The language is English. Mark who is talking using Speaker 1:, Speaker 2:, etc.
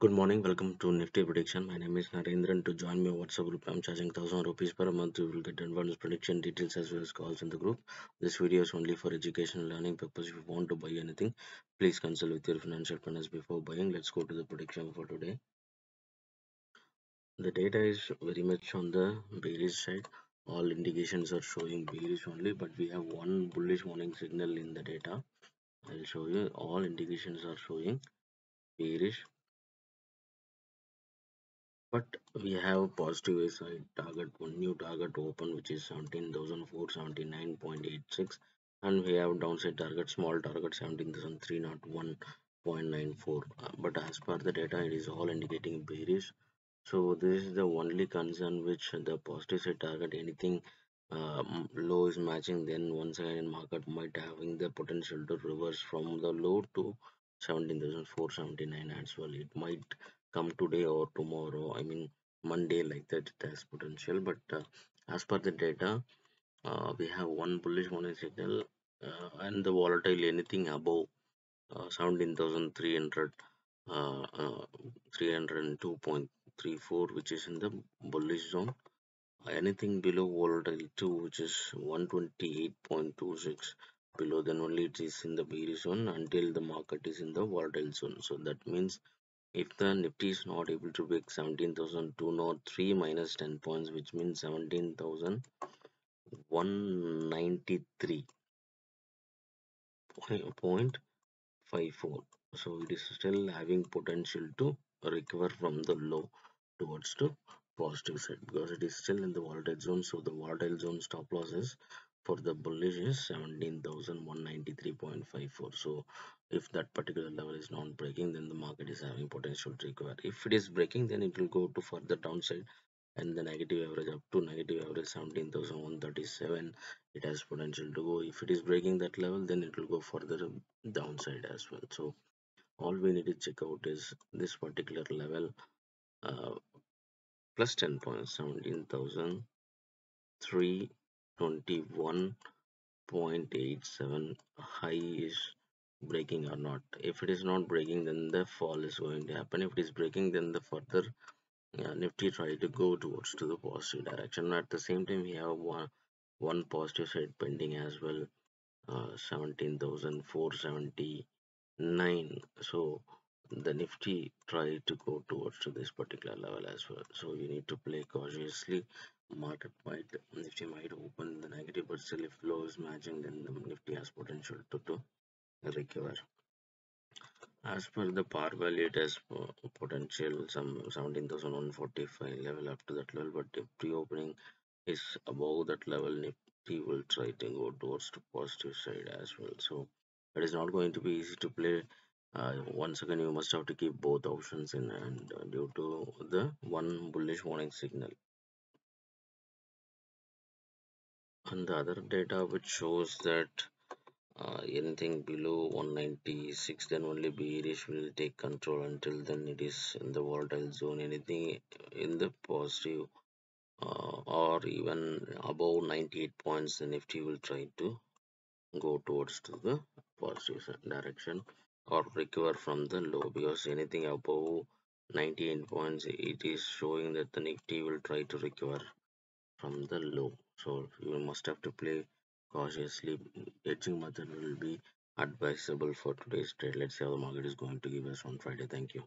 Speaker 1: Good morning, welcome to Nifty Prediction. My name is Narendran. To join my WhatsApp group, I'm charging 1000 rupees per month. You will get advanced prediction details as well as calls in the group. This video is only for educational learning purpose. If you want to buy anything, please consult with your financial planners before buying. Let's go to the prediction for today. The data is very much on the bearish side. All indications are showing bearish only, but we have one bullish warning signal in the data. I'll show you. All indications are showing bearish but we have positive side target one new target open which is 17,479.86 and we have downside target small target 17,301.94 uh, but as per the data it is all indicating bearish. So this is the only concern which the positive side target anything uh, low is matching then once again market might having the potential to reverse from the low to 17,479 as well. It might come today or tomorrow i mean monday like that it has potential but uh, as per the data uh, we have one bullish one signal uh, and the volatile anything above uh, 17300 uh, uh, 302.34 which is in the bullish zone. Anything below volatile 2 which is 128.26 below then only it is in the bearish zone until the market is in the volatile zone. So that means if the Nifty is not able to break 17,203 minus 10 points, which means 17,193.54. So it is still having potential to recover from the low towards the positive side because it is still in the volatile zone. So the volatile zone stop loss is for the bullish is 17,193.54. So if that particular level is not breaking then the market is having potential to recover. If it is breaking then it will go to further downside and the negative average up to negative average 17,137 it has potential to go. If it is breaking that level then it will go further downside as well. So all we need to check out is this particular level uh, plus 10 points 17,321.87 high is breaking or not. If it is not breaking then the fall is going to happen. If it is breaking then the further uh, nifty try to go towards to the positive direction. At the same time we have one one positive side pending as well uh, 17,479 so the nifty try to go towards to this particular level as well. So you need to play cautiously market might nifty might open the negative but still if low is matching then the nifty has potential to, to recover. As per the par value it has potential some 17145 level up to that level but if pre-opening is above that level nifty will try to go towards the positive side as well. So it is not going to be easy to play. Uh, once again you must have to keep both options in and uh, due to the one bullish warning signal and the other data which shows that uh, anything below 196 then only bearish will take control. Until then it is in the volatile zone. Anything in the positive uh, or even above 98 points the nifty will try to go towards to the positive direction or recover from the low. Because anything above 98 points it is showing that the nifty will try to recover from the low so you must have to play cautiously. Hedging method will be advisable for today's trade. Let's see how the market is going to give us on friday. Thank you